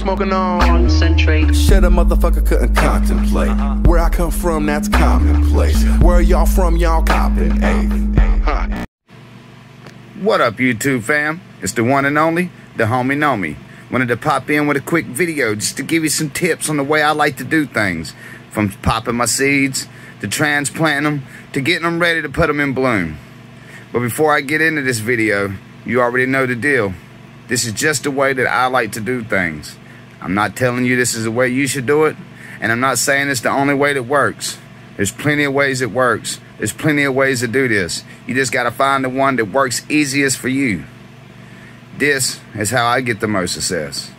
smoking on. Concentrate. Shit, a motherfucker couldn't contemplate. Where I come from, that's commonplace. Where y'all from, y'all copping, ayy. What up, YouTube fam? It's the one and only, the homie Gnomie. Wanted to pop in with a quick video just to give you some tips on the way I like to do things. From popping my seeds, to transplanting them, to getting them ready to put them in bloom. But before I get into this video, you already know the deal. This is just the way that I like to do things. I'm not telling you this is the way you should do it, and I'm not saying it's the only way that works. There's plenty of ways it works. There's plenty of ways to do this. You just got to find the one that works easiest for you. This is how I get the most success.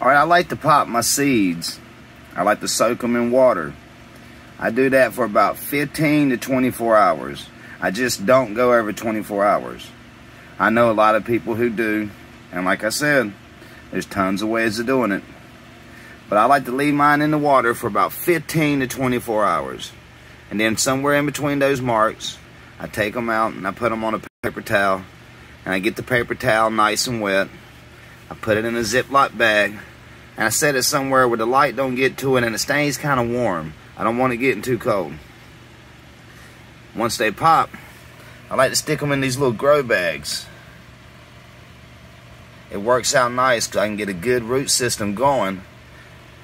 All right, I like to pop my seeds. I like to soak them in water. I do that for about 15 to 24 hours. I just don't go over 24 hours. I know a lot of people who do, and like I said, there's tons of ways of doing it. But I like to leave mine in the water for about 15 to 24 hours. And then somewhere in between those marks, I take them out and I put them on a paper towel. And I get the paper towel nice and wet. I put it in a Ziploc bag. And I set it somewhere where the light don't get to it and it stays kind of warm. I don't want it getting too cold. Once they pop, I like to stick them in these little grow bags. It works out nice because I can get a good root system going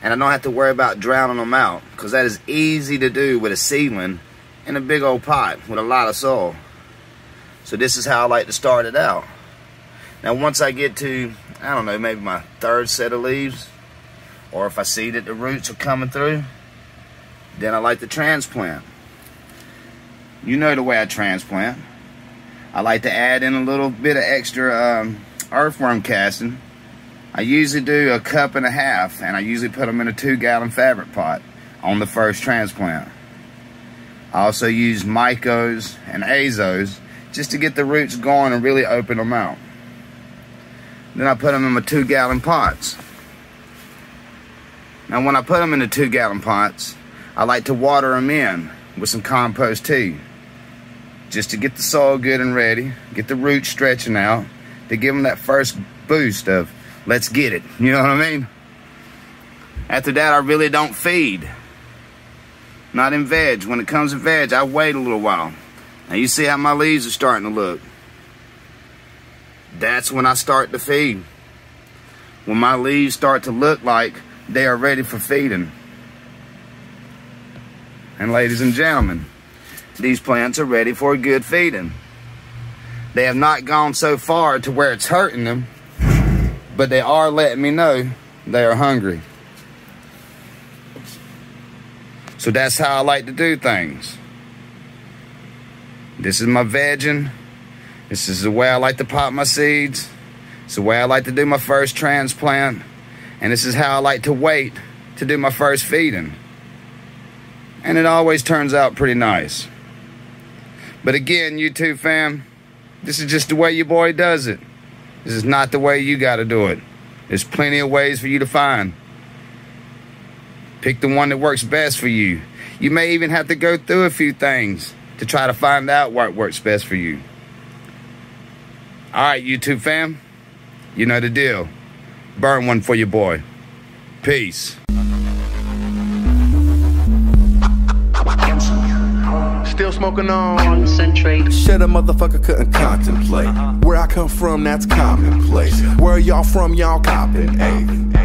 and I don't have to worry about drowning them out because that is easy to do with a seedling in a big old pot with a lot of soil. So this is how I like to start it out. Now once I get to, I don't know, maybe my third set of leaves or if I see that the roots are coming through, then I like to transplant. You know the way I transplant. I like to add in a little bit of extra um, earthworm casting. I usually do a cup and a half, and I usually put them in a two gallon fabric pot on the first transplant. I also use Mykos and Azos just to get the roots going and really open them out. Then I put them in my two gallon pots. Now when I put them in the two gallon pots, I like to water them in with some compost tea just to get the soil good and ready, get the roots stretching out, to give them that first boost of let's get it. You know what I mean? After that, I really don't feed. Not in veg. When it comes to veg, I wait a little while. Now you see how my leaves are starting to look. That's when I start to feed. When my leaves start to look like they are ready for feeding. And ladies and gentlemen, these plants are ready for a good feeding. They have not gone so far to where it's hurting them, but they are letting me know they are hungry. So that's how I like to do things. This is my vegging. This is the way I like to pop my seeds. It's the way I like to do my first transplant. And this is how I like to wait to do my first feeding. And it always turns out pretty nice. But again, YouTube fam, this is just the way your boy does it. This is not the way you got to do it. There's plenty of ways for you to find. Pick the one that works best for you. You may even have to go through a few things to try to find out what works best for you. All right, YouTube fam, you know the deal. Burn one for your boy. Peace. Smoking on. Concentrate. Shit, a motherfucker couldn't contemplate. Where I come from, that's commonplace. Where y'all from, y'all copping, ayy.